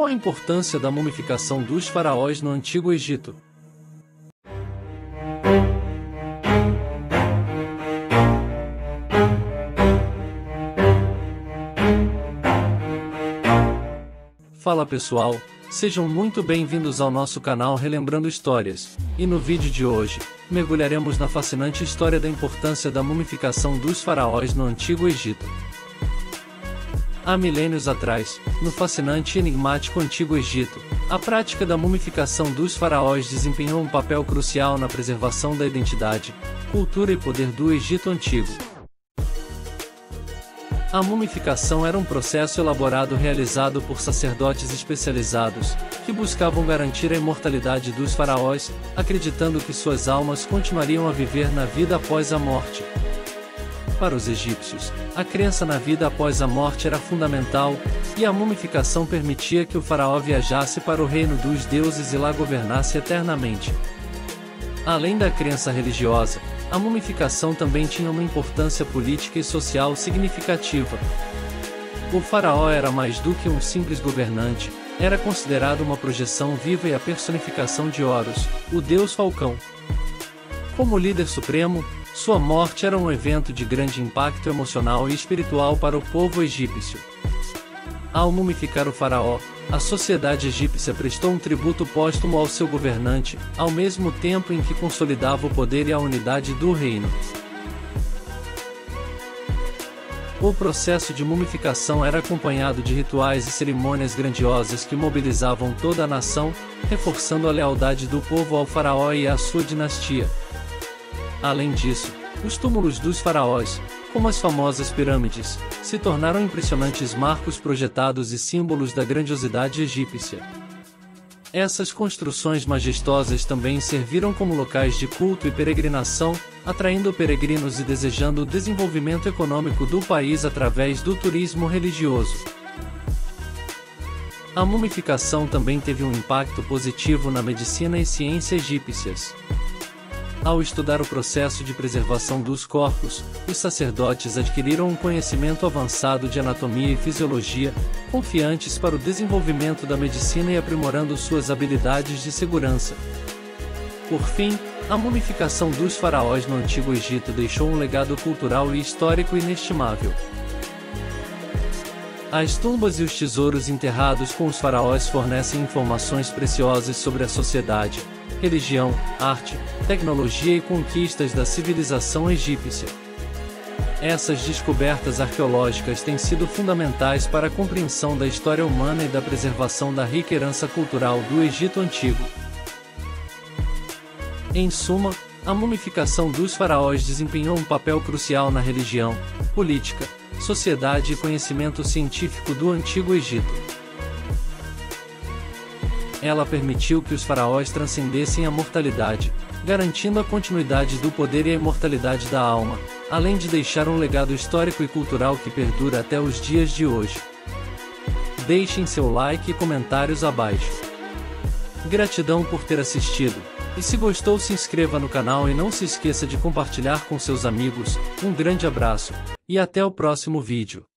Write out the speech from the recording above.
Qual a importância da mumificação dos faraós no Antigo Egito? Fala pessoal, sejam muito bem-vindos ao nosso canal Relembrando Histórias, e no vídeo de hoje, mergulharemos na fascinante história da importância da mumificação dos faraós no Antigo Egito. Há milênios atrás, no fascinante e enigmático Antigo Egito, a prática da mumificação dos faraós desempenhou um papel crucial na preservação da identidade, cultura e poder do Egito Antigo. A mumificação era um processo elaborado realizado por sacerdotes especializados, que buscavam garantir a imortalidade dos faraós, acreditando que suas almas continuariam a viver na vida após a morte. Para os egípcios, a crença na vida após a morte era fundamental, e a mumificação permitia que o faraó viajasse para o reino dos deuses e lá governasse eternamente. Além da crença religiosa, a mumificação também tinha uma importância política e social significativa. O faraó era mais do que um simples governante, era considerado uma projeção viva e a personificação de Horus, o deus falcão. Como líder supremo, sua morte era um evento de grande impacto emocional e espiritual para o povo egípcio. Ao mumificar o faraó, a sociedade egípcia prestou um tributo póstumo ao seu governante, ao mesmo tempo em que consolidava o poder e a unidade do reino. O processo de mumificação era acompanhado de rituais e cerimônias grandiosas que mobilizavam toda a nação, reforçando a lealdade do povo ao faraó e à sua dinastia. Além disso, os túmulos dos faraós, como as famosas pirâmides, se tornaram impressionantes marcos projetados e símbolos da grandiosidade egípcia. Essas construções majestosas também serviram como locais de culto e peregrinação, atraindo peregrinos e desejando o desenvolvimento econômico do país através do turismo religioso. A mumificação também teve um impacto positivo na medicina e ciência egípcias. Ao estudar o processo de preservação dos corpos, os sacerdotes adquiriram um conhecimento avançado de anatomia e fisiologia, confiantes para o desenvolvimento da medicina e aprimorando suas habilidades de segurança. Por fim, a mumificação dos faraós no Antigo Egito deixou um legado cultural e histórico inestimável. As tumbas e os tesouros enterrados com os faraós fornecem informações preciosas sobre a sociedade, religião, arte, tecnologia e conquistas da civilização egípcia. Essas descobertas arqueológicas têm sido fundamentais para a compreensão da história humana e da preservação da rica herança cultural do Egito Antigo. Em suma, a mumificação dos faraós desempenhou um papel crucial na religião, política, sociedade e conhecimento científico do Antigo Egito ela permitiu que os faraós transcendessem a mortalidade, garantindo a continuidade do poder e a imortalidade da alma, além de deixar um legado histórico e cultural que perdura até os dias de hoje. Deixem seu like e comentários abaixo. Gratidão por ter assistido. E se gostou, se inscreva no canal e não se esqueça de compartilhar com seus amigos. Um grande abraço e até o próximo vídeo.